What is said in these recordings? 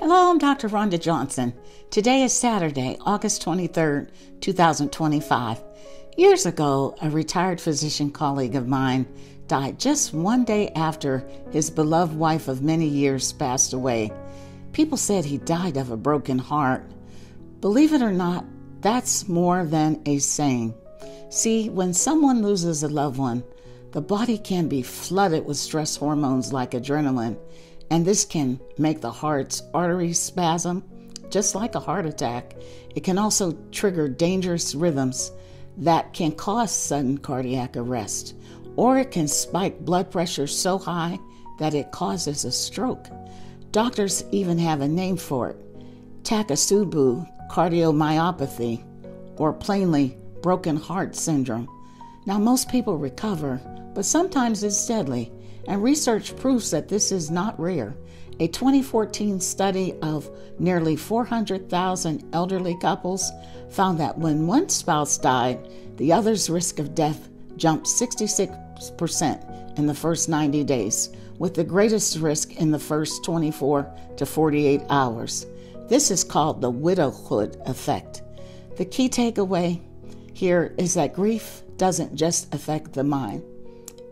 Hello, I'm Dr. Rhonda Johnson. Today is Saturday, August 23rd, 2025. Years ago, a retired physician colleague of mine died just one day after his beloved wife of many years passed away. People said he died of a broken heart. Believe it or not, that's more than a saying. See, when someone loses a loved one, the body can be flooded with stress hormones like adrenaline and this can make the heart's arteries spasm, just like a heart attack. It can also trigger dangerous rhythms that can cause sudden cardiac arrest, or it can spike blood pressure so high that it causes a stroke. Doctors even have a name for it Takotsubo cardiomyopathy, or plainly broken heart syndrome. Now, most people recover, but sometimes it's deadly and research proves that this is not rare. A 2014 study of nearly 400,000 elderly couples found that when one spouse died, the other's risk of death jumped 66% in the first 90 days, with the greatest risk in the first 24 to 48 hours. This is called the widowhood effect. The key takeaway here is that grief doesn't just affect the mind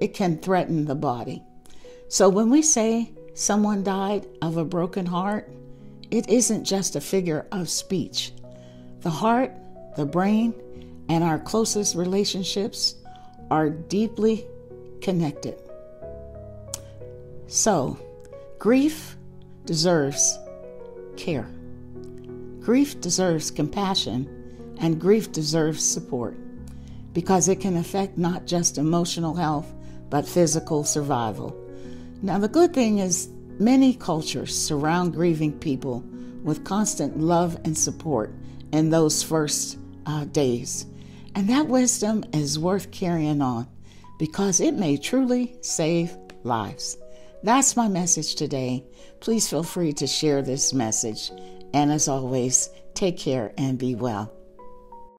it can threaten the body. So when we say someone died of a broken heart, it isn't just a figure of speech. The heart, the brain, and our closest relationships are deeply connected. So, grief deserves care. Grief deserves compassion, and grief deserves support because it can affect not just emotional health, but physical survival. Now, the good thing is, many cultures surround grieving people with constant love and support in those first uh, days. And that wisdom is worth carrying on because it may truly save lives. That's my message today. Please feel free to share this message. And as always, take care and be well.